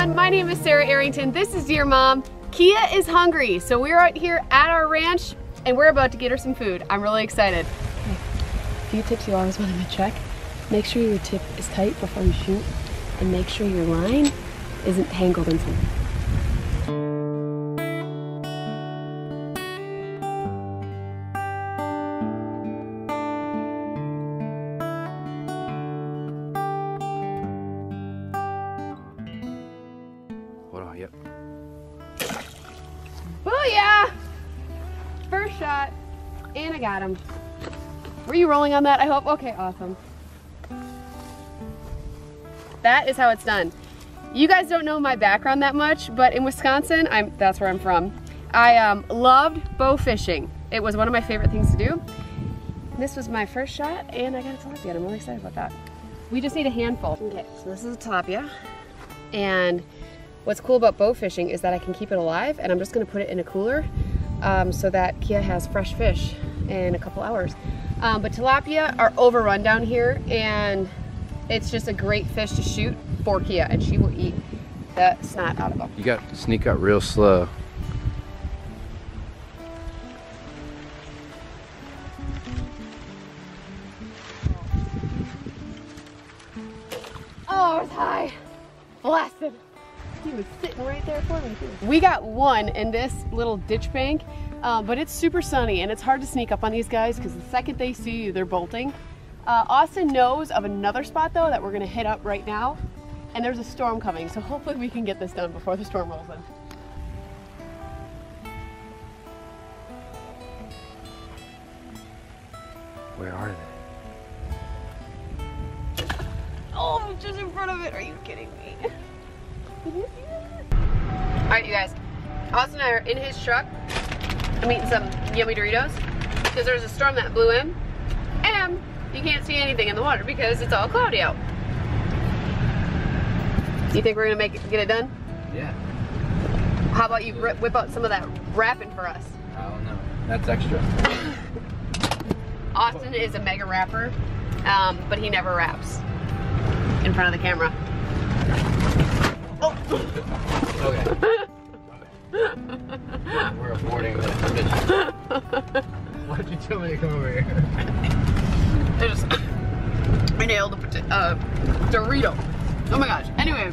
everyone, my name is Sarah Arrington. This is DeerMom. Kia is hungry, so we're out here at our ranch and we're about to get her some food. I'm really excited. Okay. A few tips you always want to check. Make sure your tip is tight before you shoot and make sure your line isn't tangled in something. Shot, and I got him. Were you rolling on that, I hope? Okay, awesome. That is how it's done. You guys don't know my background that much, but in Wisconsin, I'm that's where I'm from. I um, loved bow fishing. It was one of my favorite things to do. This was my first shot, and I got a tilapia, I'm really excited about that. We just need a handful. Okay, so this is a tilapia, and what's cool about bow fishing is that I can keep it alive, and I'm just gonna put it in a cooler um, so that Kia has fresh fish in a couple hours. Um, but tilapia are overrun down here, and it's just a great fish to shoot for Kia, and she will eat the snot out of them. You got to sneak up real slow. He was sitting right there for me, too. We got one in this little ditch bank, um, but it's super sunny and it's hard to sneak up on these guys because the second they see you, they're bolting. Uh, Austin knows of another spot, though, that we're going to hit up right now, and there's a storm coming, so hopefully we can get this done before the storm rolls in. Where are they? Oh, just in front of it. Are you kidding me? All right, you guys. Austin and I are in his truck. I'm eating some yummy Doritos because there's a storm that blew in, and you can't see anything in the water because it's all cloudy out. Do you think we're gonna make it, get it done? Yeah. How about you rip, whip out some of that wrapping for us? I don't know. That's extra. Austin is a mega rapper, um, but he never raps in front of the camera. Okay. We're aborting this. Why'd you tell me to come over here? I just I nailed a uh, Dorito. Oh my gosh. Anyway,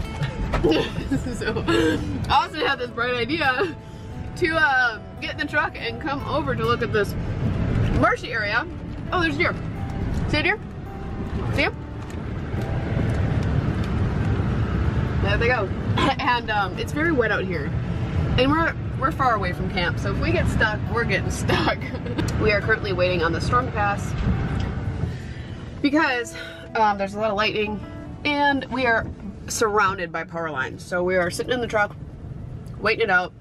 so Austin had this bright idea to uh, get in the truck and come over to look at this marshy area. Oh, there's deer. See a deer? See him? There they go. and um, it's very wet out here. And we're we're far away from camp, so if we get stuck, we're getting stuck. we are currently waiting on the storm to pass because um, there's a lot of lightning and we are surrounded by power lines. So we are sitting in the truck, waiting it out.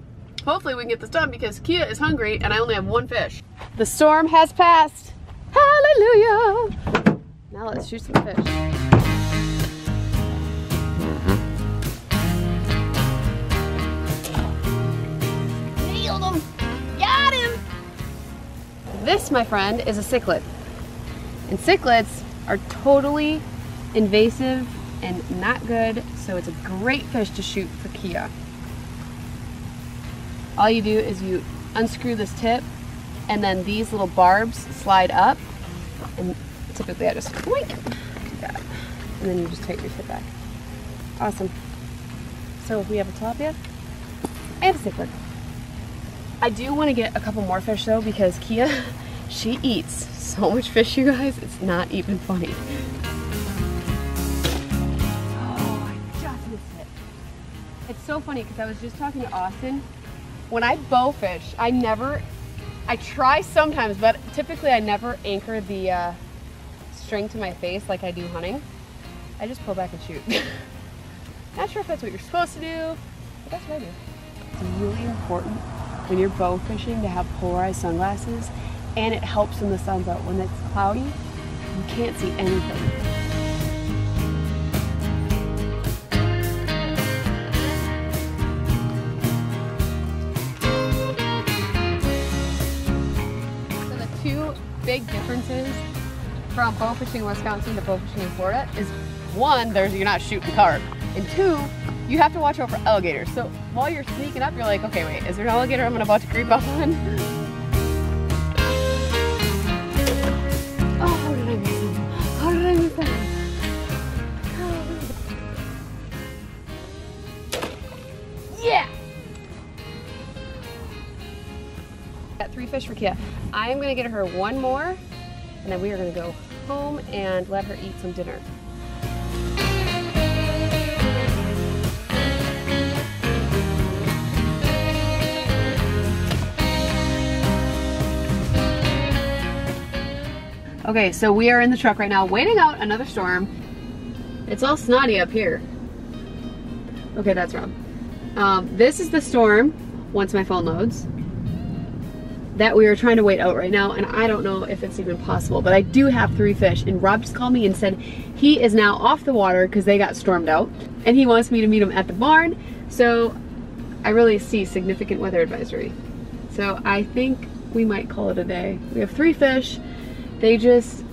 Hopefully we can get this done because Kia is hungry and I only have one fish. The storm has passed. Hallelujah. Now let's shoot some fish. This, my friend, is a cichlid. And cichlids are totally invasive and not good, so it's a great fish to shoot for Kia. All you do is you unscrew this tip, and then these little barbs slide up, and typically I just do that. And then you just take your tip back. Awesome. So we have a tilapia and a cichlid. I do want to get a couple more fish though because Kia, she eats so much fish, you guys. It's not even funny. Oh, I just missed it. It's so funny because I was just talking to Austin. When I bow fish, I never, I try sometimes, but typically I never anchor the uh, string to my face like I do hunting. I just pull back and shoot. Not sure if that's what you're supposed to do, but that's what I do. It's really important when you're bow fishing to have polarized sunglasses and it helps in the sun's out. when it's cloudy you can't see anything so the two big differences from bowfishing in Wisconsin to bowfishing in Florida is one, there's you're not shooting carp, and two, you have to watch out for alligators. So while you're sneaking up, you're like, okay, wait, is there an alligator I'm about to creep up on? Oh, how did I miss him? How did I miss him? Yeah! Got three fish for Kia. I am gonna get her one more, and then we are gonna go home and let her eat some dinner. Okay, so we are in the truck right now, waiting out another storm. It's all snotty up here. Okay, that's wrong. Um, this is the storm, once my phone loads, that we are trying to wait out right now, and I don't know if it's even possible, but I do have three fish, and Rob just called me and said he is now off the water because they got stormed out, and he wants me to meet him at the barn, so I really see significant weather advisory. So I think we might call it a day. We have three fish, they just,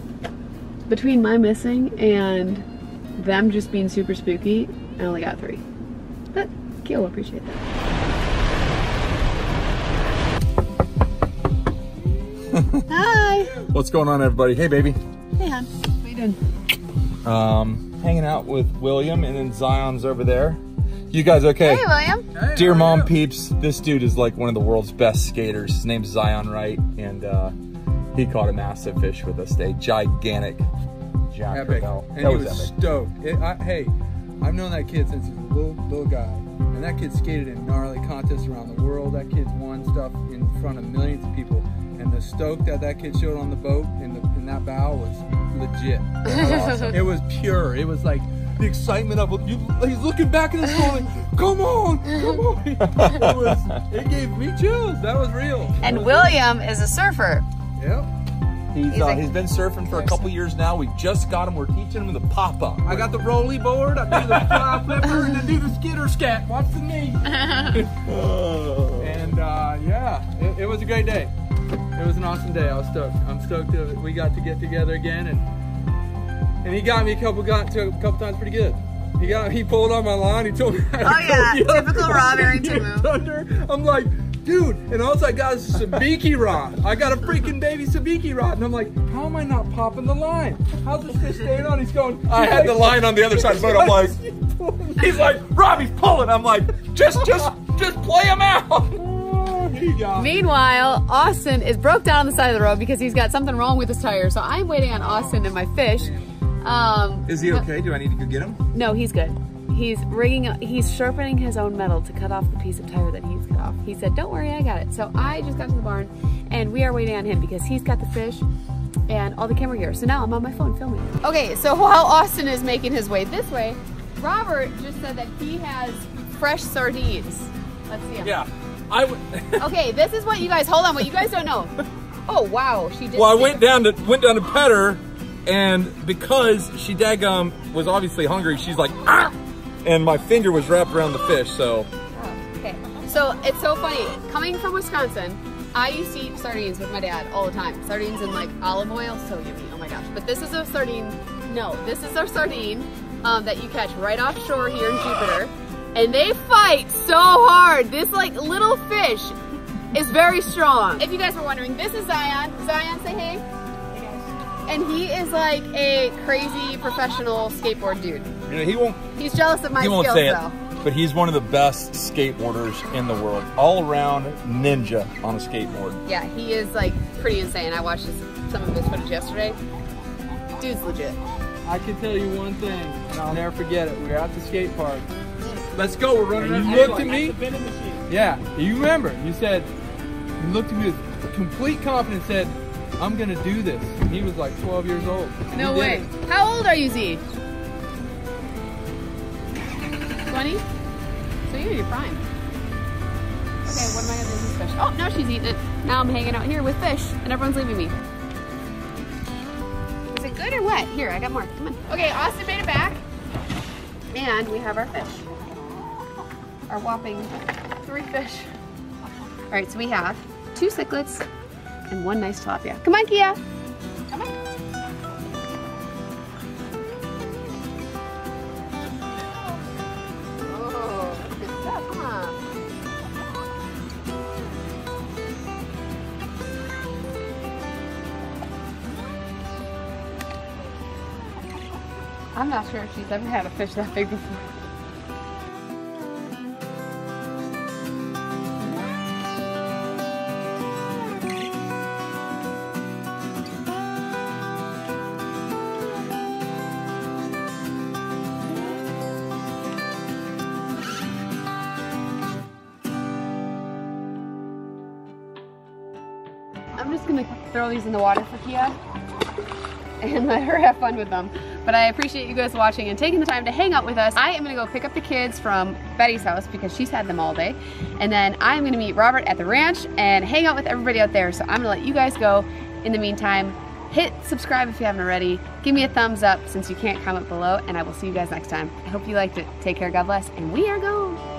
between my missing and them just being super spooky, I only got three. But Kia will appreciate that. Hi. What's going on, everybody? Hey, baby. Hey, hon. What you doing? Um, hanging out with William, and then Zion's over there. You guys okay? Hey, William. Hey, DeerMom peeps, this dude is like one of the world's best skaters. His name's Zion Wright, and uh, he caught a massive fish with us today. Gigantic jack epic. belt. And That he was was epic. stoked. It, I, hey, I've known that kid since he was a little, little guy. And that kid skated in gnarly contests around the world. That kid's won stuff in front of millions of people. And the stoke that that kid showed on the boat in, the, in that bow was legit. It was pure. It was like the excitement of you, he's looking back at us going, come on, come on. It, was, it gave me chills. That was real. And was William is a surfer. Real. Yep. He's, He's uh, like- he's been surfing for a couple years now. We just got him. We're teaching him the pop up. I got the rolly board, I do the fly flipper, and I do the skitter scat. Watch the knee. and uh, yeah, it, it was a great day. It was an awesome day. I was stoked. I'm stoked that we got to get together again, and and he got me a couple got to a couple times pretty good. He got he pulled on my line. He told me. How Oh, yeah, typical yard, Rob Arrington move. Thunder. I'm like, dude, and all I got is a sabiki rod. I got a freaking baby sabiki rod, and I'm like, how am I not popping the line? How's this fish staying on? He's going. I had the line on the other side of the boat. I'm like, he's like, Robbie's pulling. I'm like, just, just, just play him out. He got me. Meanwhile, Austin is broke down on the side of the road because he's got something wrong with his tire. So I'm waiting on Austin and my fish. Um, Is he okay? Do I need to go get him? No, he's good. He's rigging, he's sharpening his own metal to cut off the piece of tire that he's cut off. He said, don't worry, I got it. So I just got to the barn and we are waiting on him because he's got the fish and all the camera gear. So now I'm on my phone filming. Okay, so while Austin is making his way this way, Robert just said that he has fresh sardines. Let's see 'em. Yeah, I w- Okay, this is what you guys, hold on, what you guys don't know. Oh, wow, she did. well, I went down to went down to pet her, and because she daggum was obviously hungry, she's like ah, and my finger was wrapped around the fish. So Oh, okay. So it's so funny. Coming from Wisconsin, I used to eat sardines with my dad all the time. Sardines in like olive oil, so yummy. Oh my gosh. But this is a sardine. No, this is a sardine um, that you catch right offshore here in Jupiter. And they fight so hard. This like little fish is very strong. If you guys were wondering, this is Zion. Zion, say hey. And he is like a crazy professional skateboard dude. You know, he won't. He's jealous of my he won't skills say though. it, but he's one of the best skateboarders in the world. All around ninja on a skateboard. Yeah, he is like pretty insane. I watched his, some of his footage yesterday. Dude's legit. I can tell you one thing, and I'll never forget it. We were at the skate park. Let's go. We're running. And you looked at me. Yeah, you remember? You said you looked at me with complete confidence. Said, "I'm gonna do this." And he was like 12 years old. No way. it. How old are you, Z? 20? So you're in your prime. Okay, what am I gonna do with this fish? Oh, now she's eating it. Now I'm hanging out here with fish, and everyone's leaving me. Is it good or what? Here, I got more. Come on. Okay, Austin made it back. And we have our fish. Our whopping three fish. All right, so we have two cichlids and one nice tilapia. Come on, Kia. Oh, I'm not sure if she's ever had a fish that big before. I'm just gonna throw these in the water for Kia and let her have fun with them. But I appreciate you guys watching and taking the time to hang out with us. I am gonna go pick up the kids from Betty's house because she's had them all day. And then I'm gonna meet Robert at the ranch and hang out with everybody out there. So I'm gonna let you guys go. In the meantime, hit subscribe if you haven't already. Give me a thumbs up since you can't comment below and I will see you guys next time. I hope you liked it. Take care, God bless, and we are gone.